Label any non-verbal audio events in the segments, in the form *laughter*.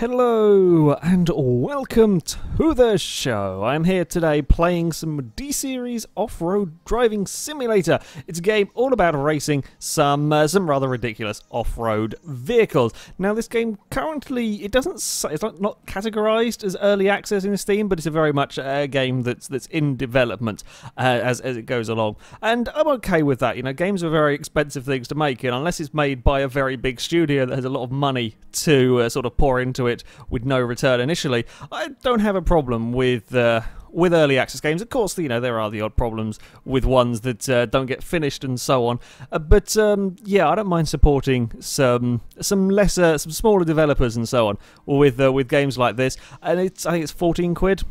Hello and welcome to the show. I'm here today playing some D Series Off Road Driving Simulator. It's a game all about racing some uh, some rather ridiculous off road vehicles. Now, this game currently it doesn't it's not, not categorized as early access in Steam, but it's a very much a game that's that's in development uh, as as it goes along. And I'm okay with that. You know, games are very expensive things to make, and unless it's made by a very big studio that has a lot of money to uh, sort of pour into it with no return initially, I don't have a problem with. Uh, with early access games, of course, you know there are the odd problems with ones that uh, don't get finished and so on. Uh, but um, yeah, I don't mind supporting some some lesser, some smaller developers and so on with uh, with games like this. And it's I think it's 14 quid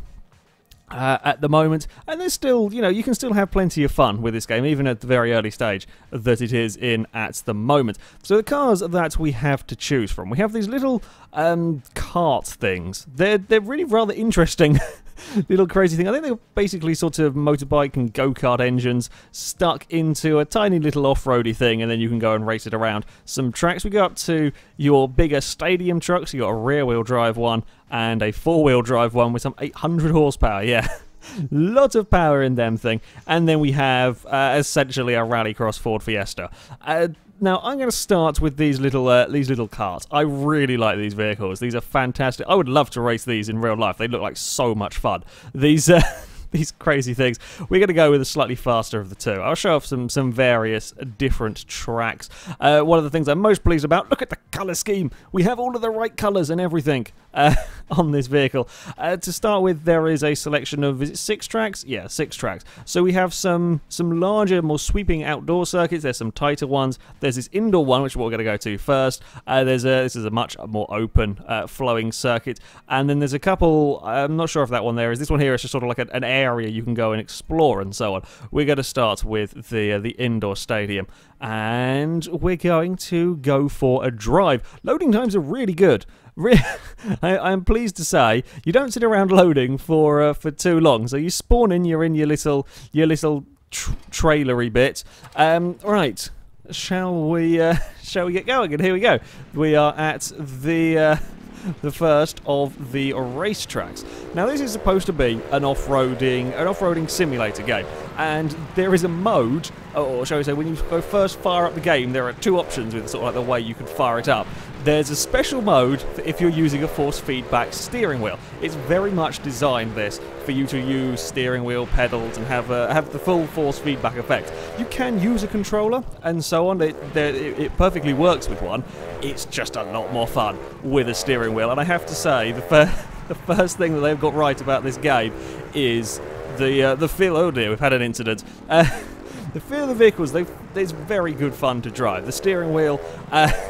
uh, at the moment, and there's still, you know, you can still have plenty of fun with this game, even at the very early stage that it is in at the moment. So the cars that we have to choose from, we have these little um, cart things. They're they're really rather interesting. *laughs* little crazy thing. I think they're basically sort of motorbike and go kart engines stuck into a tiny little off roady thing, and then you can go and race it around some tracks. We go up to your bigger stadium trucks. You got a rear wheel drive one and a four wheel drive one with some 800 horsepower. Yeah. *laughs* Lots of power in them thing, and then we have uh, essentially a rallycross Ford Fiesta. Uh, now I'm going to start with these little uh, these little carts. I really like these vehicles. These are fantastic. I would love to race these in real life. They look like so much fun. These. Uh, *laughs* these crazy things. We're going to go with a slightly faster of the two. I'll show off some some various different tracks. Uh, one of the things I'm most pleased about, look at the colour scheme. We have all of the right colours and everything *laughs* uh, on this vehicle. Uh, to start with, there is a selection of, is it six tracks? Yeah, six tracks. So we have some some larger, more sweeping outdoor circuits. There's some tighter ones. There's this indoor one, which we're going to go to first. Uh, there's a, this is a much more open, uh, flowing circuit. And then there's a couple, I'm not sure if that one there is. This one here is just sort of like an, an area you can go and explore and so on. We're going to start with the uh, the indoor stadium, and we're going to go for a drive. Loading times are really good. *laughs* I, I'm pleased to say you don't sit around loading for uh, for too long. So you spawn in, you're in your little your little tr- trailery bit. Um, right, shall we uh, *laughs* shall we get going? And here we go. We are at the. Uh, *laughs* the first of the racetracks. Now, this is supposed to be an off-roading, an off-roading simulator game, and there is a mode, or shall we say, when you go first fire up the game, there are two options with sort of like the way you can fire it up. There's a special mode if you're using a force feedback steering wheel. It's very much designed this for you to use steering wheel pedals and have uh, have the full force feedback effect. You can use a controller and so on. It, it, perfectly works with one. It's just a lot more fun with a steering wheel. And I have to say, the, fir- *laughs* the first thing that they've got right about this game is the uh, the feel. Oh dear, we've had an incident. Uh, *laughs* the feel of the vehicles. They it's very good fun to drive. The steering wheel. Uh, *laughs*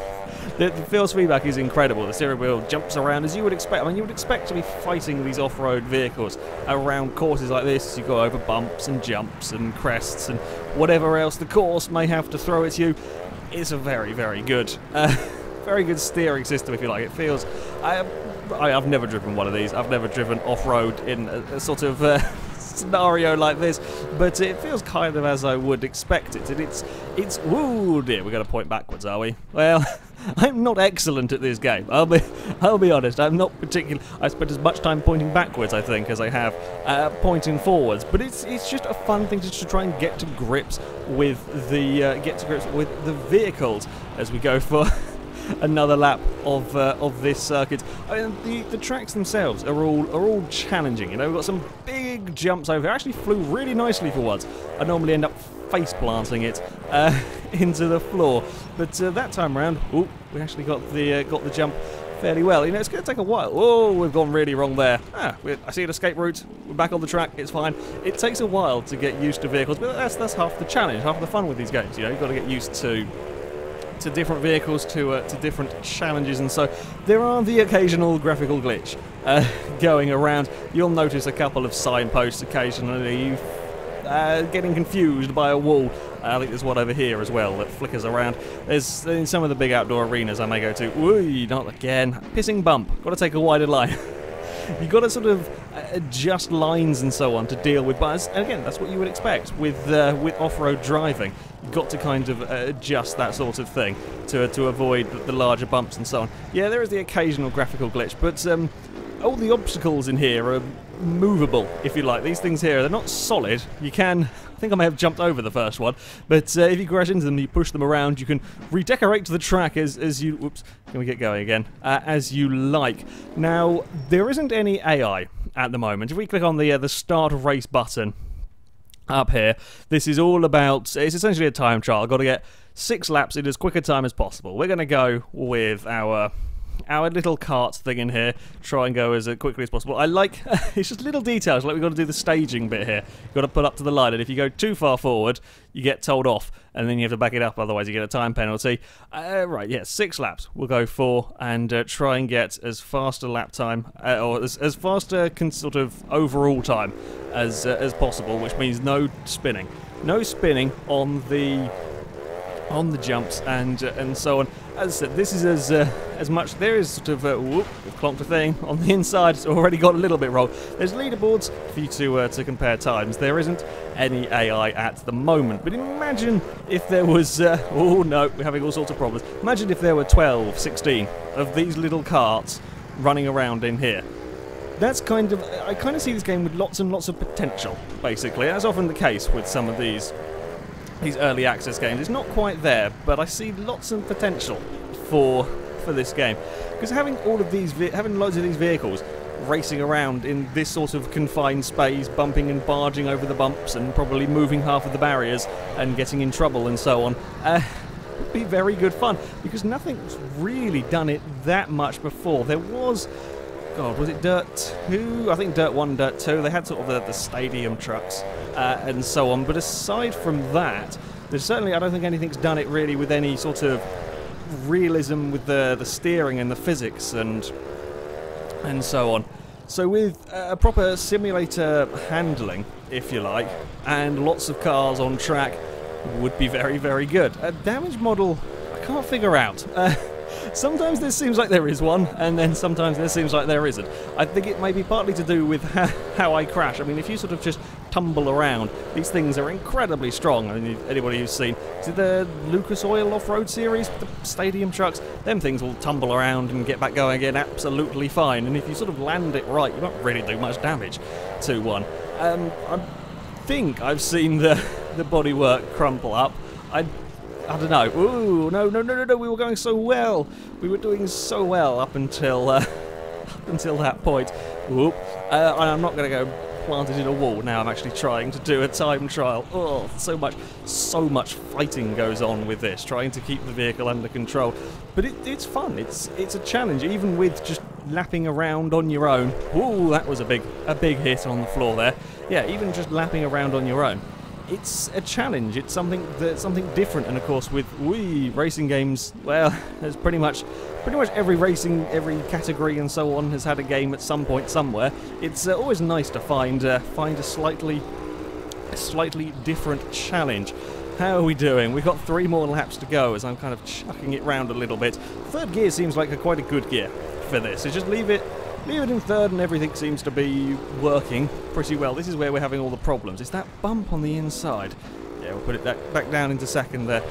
the, the feels feedback is incredible. The steering wheel jumps around as you would expect. I mean, you would expect to be fighting these off-road vehicles around courses like this. You go over bumps and jumps and crests and whatever else the course may have to throw at you. It's a very, very good, uh, *laughs* very good steering system, if you like. It feels. I, I, I've never driven one of these. I've never driven off-road in a, a sort of. Uh, *laughs* scenario like this, but it feels kind of as I would expect it. And it's, it's, ooh dear, we're going to point backwards, are we? Well, *laughs* I'm not excellent at this game. I'll be, *laughs* I'll be honest. I'm not particular. I spent as much time pointing backwards, I think, as I have uh, pointing forwards. But it's, it's just a fun thing just to try and get to grips with the, uh, get to grips with the vehicles as we go for. *laughs* another lap of uh, of this circuit. I mean, the the tracks themselves are all are all challenging. You know, we've got some big jumps over. I actually flew really nicely for once. I normally end up face planting it uh, *laughs* into the floor, but uh, that time around, oh, we actually got the uh, got the jump fairly well. You know, it's going to take a while. Oh, we've gone really wrong there. Ah, I see an escape route. We're back on the track. It's fine. It takes a while to get used to vehicles, but that's that's half the challenge, half the fun with these games. You know, you've got to get used to to different vehicles, to uh, to different challenges, and so there are the occasional graphical glitch uh, *laughs* going around. You'll notice a couple of signposts occasionally. Uh, getting confused by a wall. I think there's one over here as well that flickers around. There's in some of the big outdoor arenas I may go to. Ooh, not again. Pissing bump. Got to take a wider line. *laughs* you've got to sort of uh, adjust lines and so on to deal with. But again, that's what you would expect with uh, with off-road driving. You've got to kind of uh, adjust that sort of thing to to avoid the, the larger bumps and so on. Yeah, there is the occasional graphical glitch, but um, all the obstacles in here are movable, if you like. These things here, they're not solid. You can, I think I may have jumped over the first one, but uh, if you crash into them, you push them around, you can redecorate the track as, as you, whoops, can we get going again, uh, as you like. Now, there isn't any AI at the moment. If we click on the, uh, the start race button, up here. This is all about, it's essentially a time trial. I've got to get six laps in as quick a time as possible. We're going to go with our our little cart thing in here, try and go as uh, quickly as possible. I like, *laughs* it's just little details, like we've got to do the staging bit here. You've got to pull up to the line, and if you go too far forward, you get told off, and then you have to back it up, otherwise you get a time penalty. Uh, right, yeah, six laps we'll go four and uh, try and get as fast a lap time, uh, or as, as fast a sort of overall time as, uh, as possible, which means no spinning. No spinning on the on the jumps and uh, and so on. As I said, this is as uh, as much. There is sort of a whoop, we've clonked a thing on the *laughs* inside. It's already got a little bit wrong. There's leaderboards for you to uh, to compare times. There isn't any AI at the moment. But imagine if there was. Uh, *laughs* oh no, we're having all sorts of problems. Imagine if there were 12, 16 of these little carts running around in here that's kind of I kind of see this game with lots and lots of potential. Basically, that's often the case with some of these these early access games. It's not quite there, but I see lots of potential for for this game because having all of these having loads of these vehicles racing around in this sort of confined space, bumping and barging over the bumps, and probably moving half of the barriers and getting in trouble and so on. Uh, would be very good fun because nothing's really done it that much before. There was God, was it Dirt 2? I think Dirt 1, Dirt 2. They had sort of the, the stadium trucks uh, and so on. But aside from that, there's certainly, I don't think anything's done it really with any sort of realism with the, the steering and the physics and, and so on. So with a proper simulator handling, if you like, and lots of cars on track, would be very, very good. A damage model, I can't figure out. Uh, *laughs* sometimes there seems like there is one, and then sometimes there seems like there isn't. I think it may be partly to do with *laughs* how, I crash. I mean, if you sort of just tumble around, these things are incredibly strong. I mean, anybody who's seen the Lucas Oil off-road series, the stadium trucks, them things will tumble around and get back going again absolutely fine. And if you sort of land it right, you won't really do much damage to one. Um, I think I've seen the *laughs* the bodywork crumple up. I I don't know. Ooh, no, no, no, no, no. We were going so well. We were doing so well up until uh, *laughs* up until that point. Oop. Uh, I'm not going to go planted in a wall. Now I'm actually trying to do a time trial. Oh, so much, so much fighting goes on with this, trying to keep the vehicle under control. But it, it's fun. It's it's a challenge, even with just lapping around on your own. Ooh, that was a big a big hit on the floor there. Yeah, even just lapping around on your own it's a challenge. It's something that's something different. And of course, with Wii racing games, well, there's pretty much pretty much every racing, every category, and so on has had a game at some point somewhere. It's uh, always nice to find uh, find a slightly a slightly different challenge. How are we doing? We've got three more laps to go as I'm kind of chucking it round a little bit. Third gear seems like a quite a good gear for this. So just leave it Leave it in third and everything seems to be working pretty well. This is where we're having all the problems. It's that bump on the inside. Yeah, we'll put it back down into second there.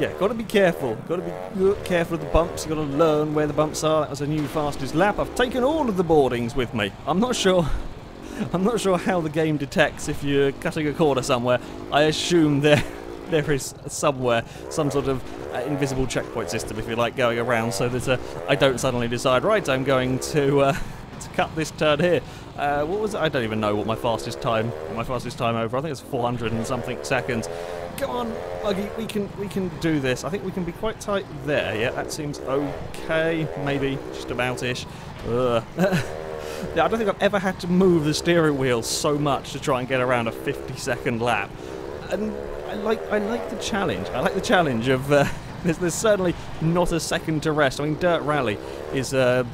Yeah, got to be careful. Got to be careful of the bumps. You've Got to learn where the bumps are. That was a new fastest lap. I've taken all of the boardings with me. I'm not sure. *laughs* I'm not sure how the game detects if you're cutting a corner somewhere. I assume there *laughs* there is somewhere some sort of uh, invisible checkpoint system, if you like, going around, so that uh, I don't suddenly decide, right, I'm going to uh, to cut this turn here. Uh, what was it? I don't even know what my fastest time, my fastest time over. I think it's 400 and something seconds. Come on, Buggy, we can we can do this. I think we can be quite tight there. Yeah, that seems okay. Maybe just about ish. *laughs* yeah, I don't think I've ever had to move the steering wheel so much to try and get around a 50 second lap. And I like I like the challenge. I like the challenge of. Uh, *laughs* there's, there's, certainly not a second to rest. I mean, Dirt Rally is a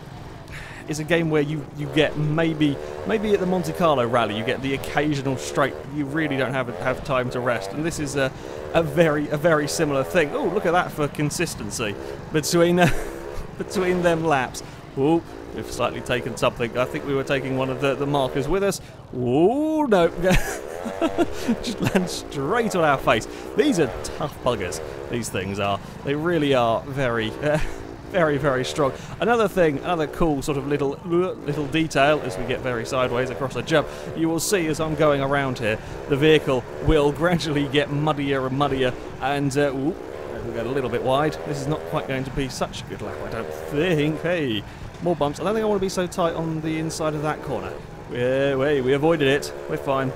is a game where you you get maybe maybe at the Monte Carlo Rally you get the occasional straight. You really don't have have time to rest, and this is a a very a very similar thing. Oh, look at that for consistency between uh, *laughs* between them laps. Oh, We've slightly taken something. I think we were taking one of the, the markers with us. Oh, no. *laughs* Just land straight on our face. These are tough buggers, these things are. They really are very... Uh, *laughs* very, very strong. Another thing, another cool sort of little little detail as we get very sideways across a jump, you will see as I'm going around here, the vehicle will gradually get muddier and muddier, and uh, ooh, we get a little bit wide. This is not quite going to be such a good lap, I don't think. Hey, more bumps. I don't think I want to be so tight on the inside of that corner. Yeah, wait, we avoided it. We're fine.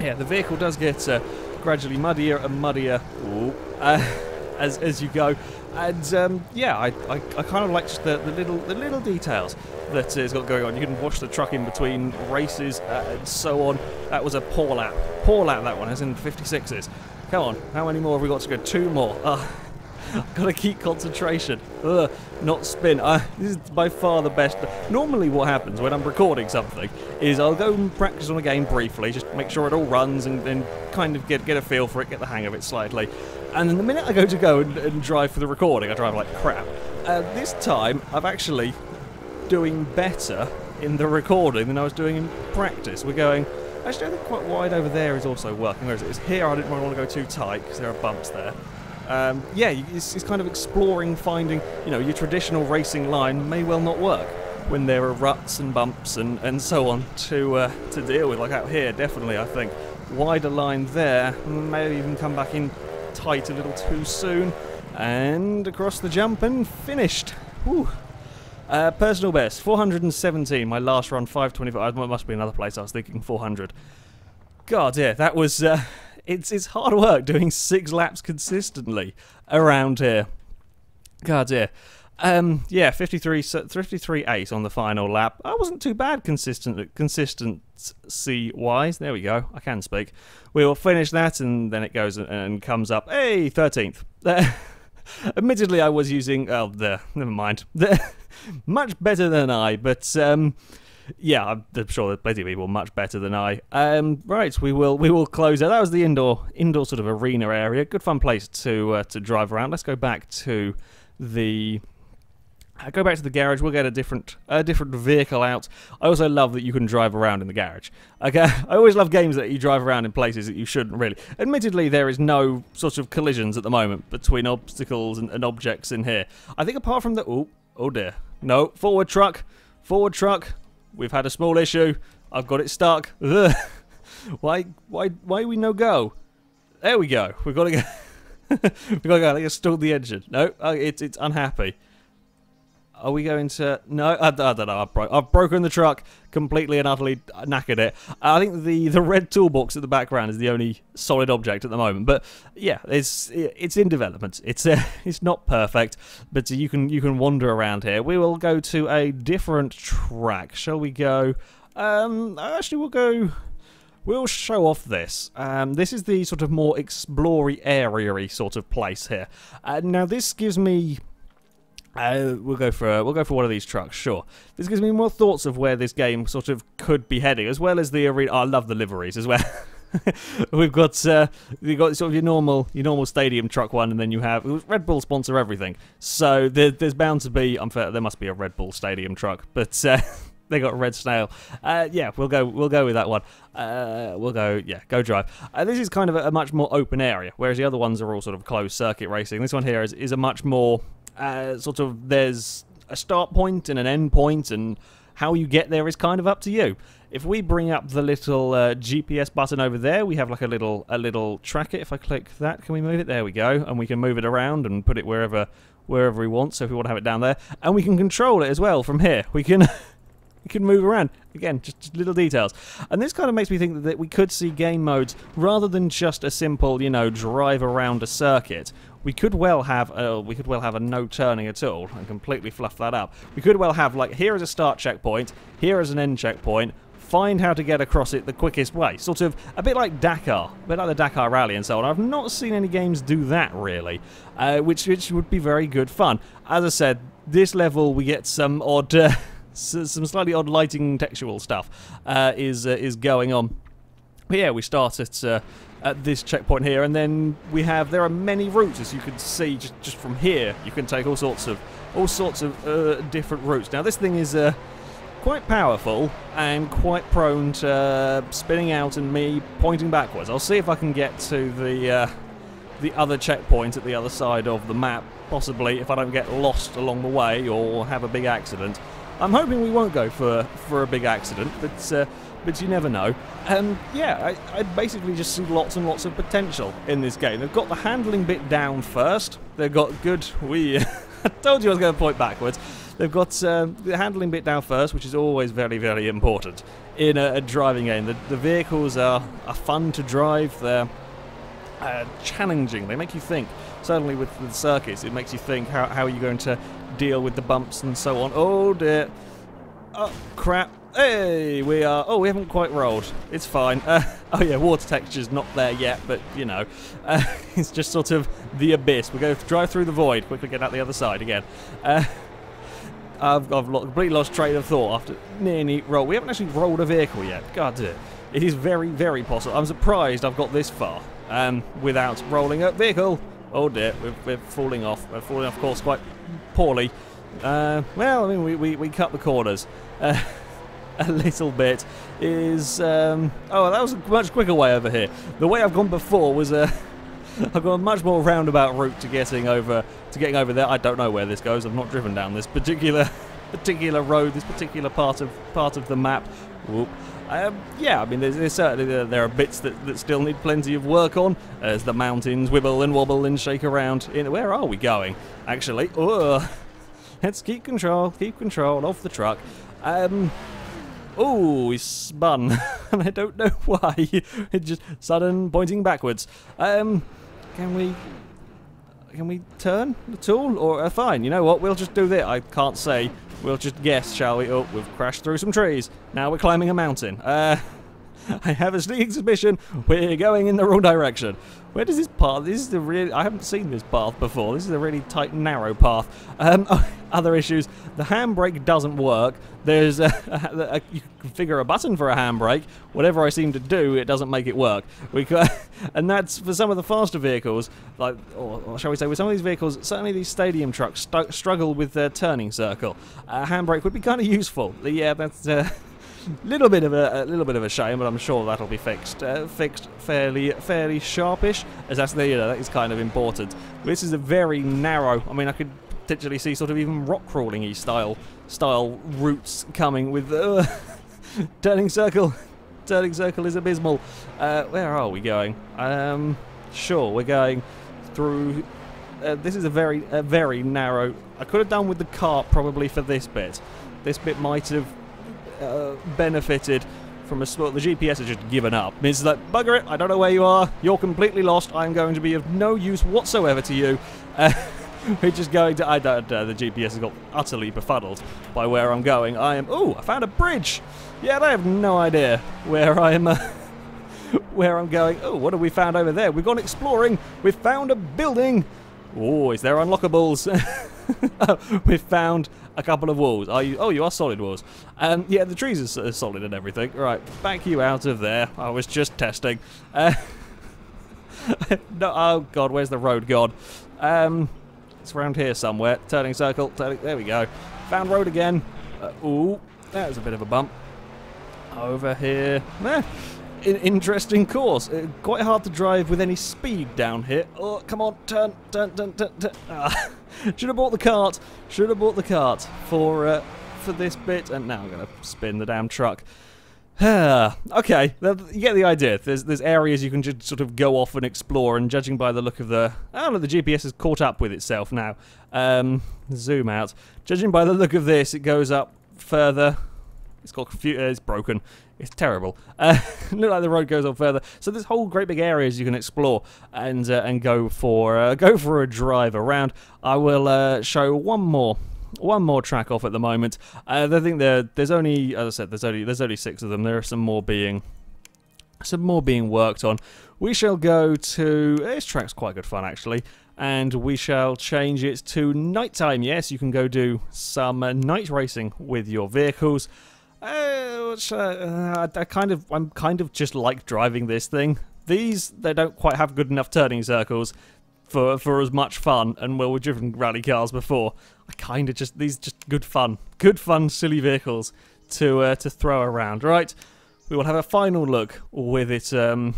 Yeah, the vehicle does get uh, gradually muddier and muddier ooh, uh, *laughs* as as you go. And um, yeah, I, I, I, kind of like the, the little the little details that it's got going on. You can watch the truck in between races uh, and so on. That was a poor lap, poor lap that one, as in 56s. Come on, how many more have we got to go? Two more. Uh, I've got to keep concentration. Ugh, not spin. Uh, this is by far the best. Normally, what happens when I'm recording something is I'll go and practice on a game briefly, just make sure it all runs and, and kind of get get a feel for it, get the hang of it slightly. And then the minute I go to go and, and drive for the recording, I drive like crap. Uh, this time, I'm actually doing better in the recording than I was doing in practice. We're going. Actually, I think quite wide over there is also working, whereas it's here I didn't want to go too tight because there are bumps there. Um, yeah, it's, it's kind of exploring, finding, you know, your traditional racing line may well not work when there are ruts and bumps and, and so on to uh, to deal with. Like out here, definitely, I think wider line there may even come back in tight a little too soon. And across the jump and finished. Whew. Uh, personal best, 417. My last run, 525. It must be another place. I was thinking 400. God, yeah, that was. Uh, it's it's hard work doing six laps consistently around here. God, yeah. Um, yeah, 53, 53 8 on the final lap. I wasn't too bad consistent consistency wise. There we go. I can speak. We will finish that, and then it goes and comes up. Hey, 13th. *laughs* Admittedly, I was using. Oh, there. Never mind. *laughs* Much better than I, but um, yeah, I'm sure there's plenty of people much better than I. Um, right, we will we will close it. That was the indoor indoor sort of arena area. Good fun place to uh, to drive around. Let's go back to the uh, go back to the garage. We'll get a different a different vehicle out. I also love that you can drive around in the garage. Okay, *laughs* I always love games that you drive around in places that you shouldn't really. Admittedly, there is no sort of collisions at the moment between obstacles and, and objects in here. I think apart from the oh oh dear no forward truck forward truck. We've had a small issue. I've got it stuck. *laughs* why why why we no go? There we go. We've got to go. *laughs* We've got to go. Let's stall the engine. No, uh, it's it's unhappy. Are we going to... No, I, I don't know. I've, bro I've, broken the truck completely and utterly knackered it. I think the, the red toolbox at the background is the only solid object at the moment. But yeah, it's it's in development. It's uh, *laughs* it's not perfect, but you can you can wander around here. We will go to a different track. Shall we go... Um, actually, we'll go... We'll show off this. Um, this is the sort of more explory area sort of place here. Uh, now, this gives me uh, we'll go for uh, we'll go for one of these trucks, sure. This gives me more thoughts of where this game sort of could be heading, as well as the arena. Oh, I love the liveries as well. *laughs* we've got uh, we've got sort of your normal your normal stadium truck one, and then you have Red Bull sponsor everything. So there, there's bound to be. I'm fair, there must be a Red Bull stadium truck, but. Uh, *laughs* they got red snail. Uh, yeah, we'll go. We'll go with that one. Uh, we'll go. Yeah, go drive. Uh, this is kind of a, a, much more open area, whereas the other ones are all sort of closed circuit racing. This one here is, is a much more uh, sort of there's a start point and an end point, and how you get there is kind of up to you. If we bring up the little uh, GPS button over there, we have like a little a little tracker. If I click that, can we move it? There we go, and we can move it around and put it wherever wherever we want. So if we want to have it down there, and we can control it as well from here. We can. *laughs* we can move around. Again, just, little details. And this kind of makes me think that, that we could see game modes rather than just a simple, you know, drive around a circuit we could well have a, we could well have a no turning at all and completely fluff that up. We could well have like here is a start checkpoint, here is an end checkpoint. Find how to get across it the quickest way. Sort of a bit like Dakar, a bit like the Dakar Rally and so on. I've not seen any games do that really, uh, which which would be very good fun. As I said, this level we get some odd, uh, *laughs* some slightly odd lighting textual stuff uh, is uh, is going on. But yeah, we start at uh, at this checkpoint here, and then we have there are many routes as you can see just just from here. You can take all sorts of all sorts of uh, different routes. Now this thing is. Uh, quite powerful and quite prone to uh, spinning out and me pointing backwards. I'll see if I can get to the the other checkpoint at the other side of the map, possibly if I don't get lost along the way or have a big accident. I'm hoping we won't go for for a big accident, but uh, but you never know. And yeah, I, I basically just see lots and lots of potential in this game. They've got the handling bit down first. They've got good. We *laughs* told you I was going to point backwards. They've got um, the handling bit down first, which is always very, very important in a, a driving game. The, the vehicles are, are fun to drive. They're uh, challenging. They make you think. Certainly with, the circuits, it makes you think how, how are you going to deal with the bumps and so on. Oh dear. Oh crap. Hey, we are. Oh, we haven't quite rolled. It's fine. *laughs* Uh, oh yeah, water texture's not there yet, but you know, uh, *laughs* it's just sort of the abyss. We go drive through the void, quickly get out the other side again. Uh, *laughs* I've, I've completely lost train of thought after nearly roll. We haven't actually rolled a vehicle yet. God, dear. it is very, very possible. I'm surprised I've got this far um, without rolling a vehicle. Oh dear, we're, we're falling off. We're falling off course quite poorly. Uh, well, I mean, we, we, we cut the corners. Uh, *laughs* a little bit is um, oh that was a much quicker way over here the way I've gone before was a *laughs* I've got a much more roundabout route to getting over to getting over there. I don't know where this goes. I've not driven down this particular *laughs* particular road, this particular part of part of the map. Whoop. Um, yeah, I mean, there's, there's certainly there, are bits that, that still need plenty of work on as the mountains wibble and wobble and shake around. In where are we going? Actually, oh, *laughs* let's keep control, keep control of the truck. Um, Oh, he spun, *laughs* and I don't know *laughs* why. it just sudden pointing backwards. Um, can we can we turn at all? Or uh, fine, you know what? We'll just do this. I can't say. We'll just guess, shall we? Oh, we've crashed through some trees. Now we're climbing a mountain. Uh, *laughs* I have a sneaking suspicion we're going in the wrong direction. Where does this path? This is the really. I haven't seen this path before. This is a really tight, narrow path. Um, *laughs* other issues. The handbrake doesn't work. There's a, a, *laughs* a, you configure a button for a handbrake. Whatever I seem to do, it doesn't make it work. We could, *laughs* and that's for some of the faster vehicles, like, or, or, shall we say, with some of these vehicles, certainly these stadium trucks struggle with their turning circle. A handbrake would be kind of useful. Yeah, that's. Uh, little bit of a, a, little bit of a shame, but I'm sure that'll be fixed. Uh, fixed fairly fairly sharpish, as that's you know that is kind of important. This is a very narrow. I mean, I could potentially see sort of even rock crawling style style routes coming with uh, *laughs* turning circle. turning circle is abysmal. Uh, where are we going? Um, sure, we're going through. Uh, this is a very a very narrow. I could have done with the cart probably for this bit. This bit might have uh, benefited from a sport. The GPS has just given up. It's like, bugger it, I don't know where you are. You're completely lost. I'm going to be of no use whatsoever to you. Uh, *laughs* we're just going to. I don't. Uh, the GPS has got utterly befuddled by where I'm going. I am. Oh, I found a bridge. Yeah, I have no idea where I'm. Uh, *laughs* where I'm going. Oh, what have we found over there? We've gone exploring. We've found a building. Oh, is there unlockables? *laughs* *laughs* We've found a couple of walls. Are you? Oh, you are solid walls. Um, yeah, the trees are, solid and everything. Right, back you out of there. I was just testing. Uh, *laughs* no, oh god, where's the road gone? Um, it's around here somewhere. Turning circle. Turning, there we go. Found road again. Uh, ooh, that was a bit of a bump. Over here. Eh, interesting course. Uh, quite hard to drive with any speed down here. Oh, come on, turn, turn, turn, turn. turn. *laughs* Ah. Should have bought the cart. Should have bought the cart for uh, for this bit. And now I'm to spin the damn truck. *sighs* okay, you get the idea. There's there's areas you can just sort of go off and explore, and judging by the look of the, don't know, the GPS has caught up with itself now. Um, zoom out. Judging by the look of this, it goes up further. It's got computer. It's broken. It's terrible. Uh, *laughs* look like the road goes on further. So there's whole great big areas you can explore and uh, and go for uh, *laughs* go for a drive around. I will uh, show one more one more track off at the moment. Uh, I think there there's only as I said there's only there's only six of them. There are some more being some more being worked on. We shall go to this track's quite good fun actually. And we shall change it to nighttime. Yes, you can go do some uh, night racing with your vehicles. Uh, which, uh, I kind of, I'm kind of just like driving this thing. these they don't quite have good enough turning circles for for as much fun. And well, we've driven rally cars before. I kind of just these just good fun, good fun, silly vehicles to uh, to throw around. Right, we will have a final look with it. Um,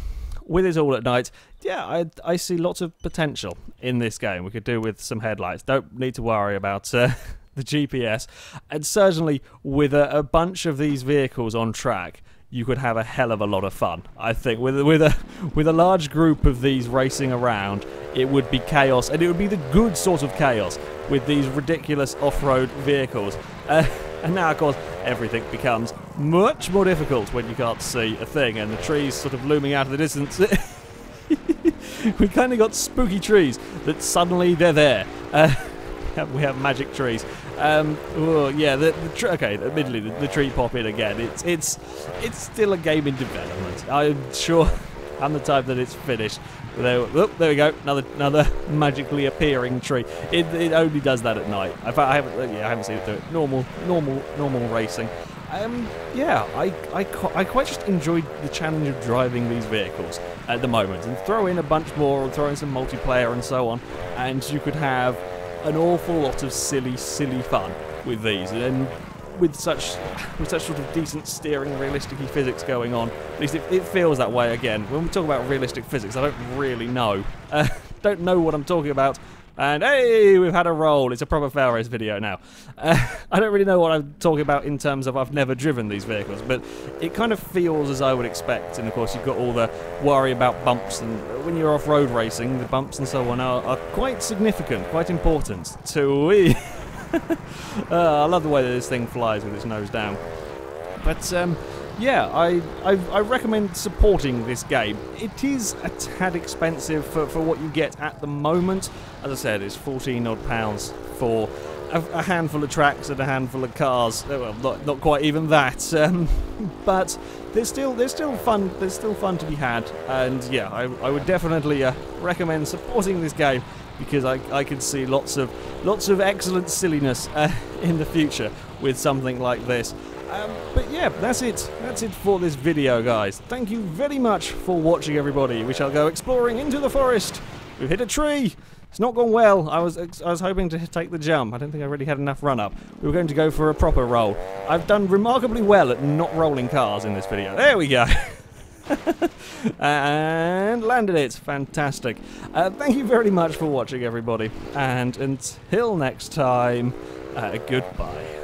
with it all at night, yeah, I, I see lots of potential in this game. We could do with some headlights. Don't need to worry about uh, *laughs* the GPS. And certainly with a, a bunch of these vehicles on track, you could have a hell of a lot of fun. I think with with a with a large group of these racing around, it would be chaos, and it would be the good sort of chaos with these ridiculous off-road vehicles. Uh, and now, of course, everything becomes much more difficult when you can't see a thing, and the trees sort of looming out of the distance. *laughs* we kind of got spooky trees that suddenly they're there. Uh, *laughs* we have magic trees. Um, yeah, the, the. Okay, admittedly, the, the tree pop in again. It's it's it's still a game in development. I'm sure. *laughs* I'm the type that it's finished. There, there we go. Another another *laughs* magically appearing tree. It, it only does that at night. I, I haven't yeah I haven't seen it do it. Normal normal normal racing. Um, yeah, I, I, I quite just enjoyed the challenge of driving these vehicles at the moment, and throw in a bunch more, throw in some multiplayer and so on, and you could have an awful lot of silly, silly fun with these. And with such with such sort of decent steering, realistic physics going on, at least it, it, feels that way again. When we talk about realistic physics, I don't really know. Uh, *laughs* don't know what I'm talking about, and hey, we've had a roll. It's a proper FailRace video now. Uh, *laughs* I don't really know what I'm talking about in terms of I've never driven these vehicles, but it kind of feels as I would expect. And of course, you've got all the worry about bumps, and when you're off-road racing, the bumps and so on are, are quite significant, quite important to we. *laughs* uh, I love the way that this thing flies with its nose down. But um, yeah, I, I, I recommend supporting this game. It is a tad expensive for, for what you get at the moment. As I said, it's 14 odd pounds for a, a handful of tracks and a handful of cars. Uh, well, not, not quite even that. *laughs* Um, but there's still there's still fun there's still fun to be had. And yeah, I, I would definitely uh, recommend supporting this game because I, I can see lots of lots of excellent silliness uh, *laughs* in the future with something like this. Um, but yeah, that's it. That's it for this video, guys. Thank you very much for watching, everybody. We shall go exploring into the forest. We've hit a tree. It's not gone well. I was I was hoping to take the jump. I don't think I really had enough run up. We were going to go for a proper roll. I've done remarkably well at not rolling cars in this video. There we go. *laughs* and landed it. Fantastic. Uh, thank you very much for watching, everybody. And until next time, uh, goodbye.